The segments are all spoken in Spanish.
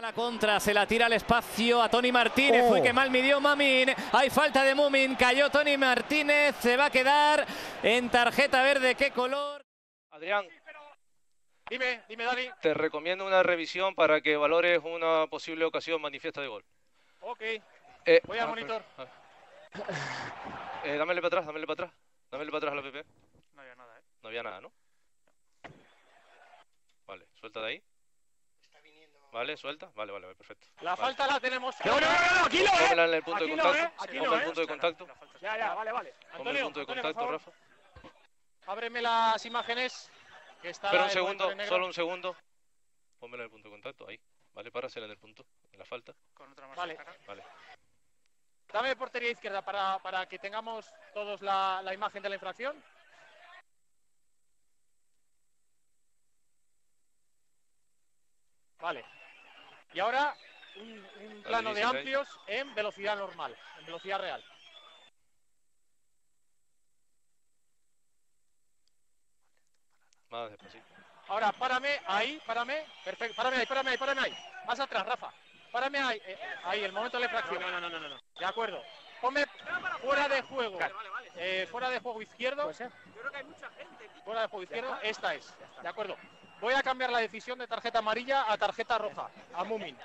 la contra, se la tira al espacio a Tony Martínez. Oh. Fue que mal midió Mamin. Hay falta de Mumin. Cayó Tony Martínez. Se va a quedar en tarjeta verde. ¿Qué color? Adrián, Dime, dime Dani. te recomiendo una revisión para que valores una posible ocasión manifiesta de gol. Ok. Eh, Voy al ah, monitor. ah. Eh, dámele para atrás, dámele para atrás. Dámele para atrás a la PP. No había nada, ¿eh? No había nada, ¿no? Vale, suelta de ahí. Vale, suelta. Vale, vale, vale, perfecto. La Vale. falta la tenemos. No, no, no, no, aquí ¿eh? Póngela en el punto Aquí de contacto. ¿eh? Aquí Ponme no, el ¿eh? punto de contacto. Ya, ya, vale, vale. Ponme el punto de contacto, Rafa. ábreme las imágenes. Que está Espera un segundo, solo un segundo. Pónmela en el punto de contacto, ahí. Vale, párasela en el punto, en la falta. Vale. Vale. Dame portería izquierda para, para que tengamos todos la, la imagen de la infracción. Vale. Y ahora un, un plano de que hay. amplios en velocidad normal, en velocidad real. Más despacito. Ahora, párame ahí, párame. Perfecto. Párame ahí, párame ahí, párame ahí. Más atrás, Rafa. Párame ahí, eh, ahí, el momento de la infracción. No, no, no, no, no. De acuerdo. Ponme fuera de juego. Eh, fuera de juego izquierdo. Fuera de juego izquierdo, esta es. De acuerdo. Voy a cambiar la decisión de tarjeta amarilla a tarjeta roja, a Mumin.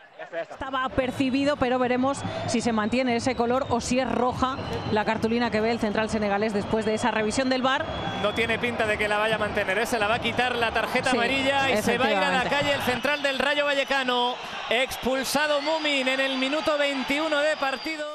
Estaba percibido, pero veremos si se mantiene ese color o si es roja la cartulina que ve el central senegalés después de esa revisión del bar. No tiene pinta de que la vaya a mantener. ¿eh? Se la va a quitar la tarjeta Sí, amarilla y se va a ir a la calle el central del Rayo Vallecano. Expulsado Mumin en el minuto 21 de partido.